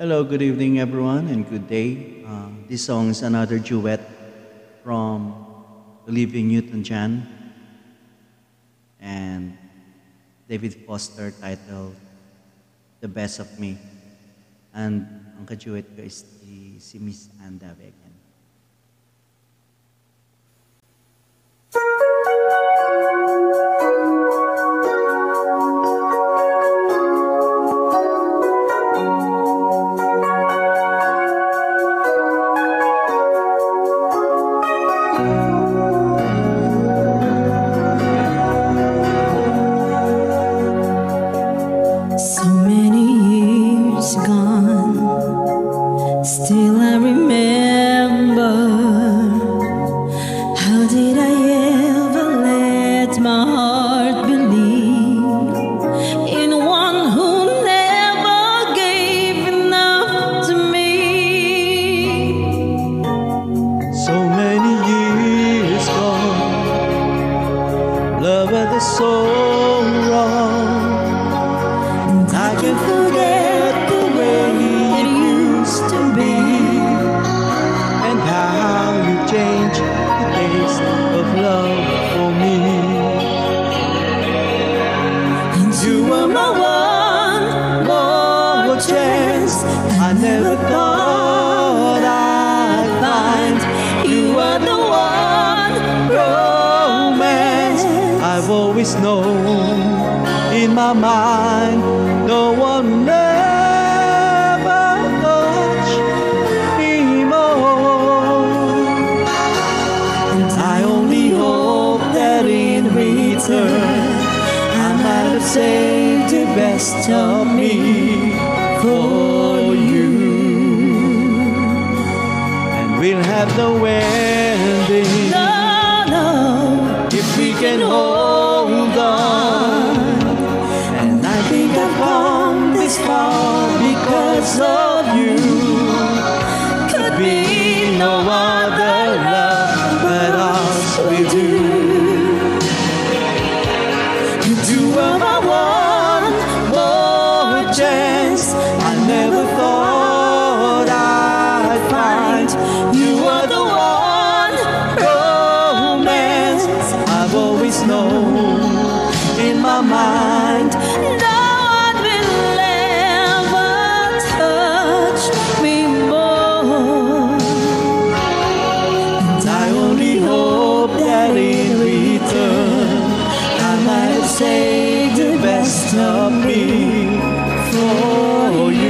Hello, good evening, everyone, and good day. Uh, this song is another duet from Olivia Newton-John and David Foster titled The Best of Me. And ang ka-duet ko is si, Miss Anda Vegan. I never thought I'd find You were the one romance. I've always known in my mind, no one ever touched me more. And I only hope that in return I might have saved the best of me for you. And we'll have the wedding no, no, if we can hold on. And I think I've come this far because of you. could Be no other love but us we do. You were my one more chance. Always known in my mind. No one will ever touch me more. And I only hope that in return I might save the best of me for you.